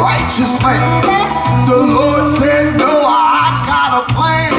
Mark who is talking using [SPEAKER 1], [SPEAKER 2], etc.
[SPEAKER 1] righteous man. The Lord said, no, I got a plan.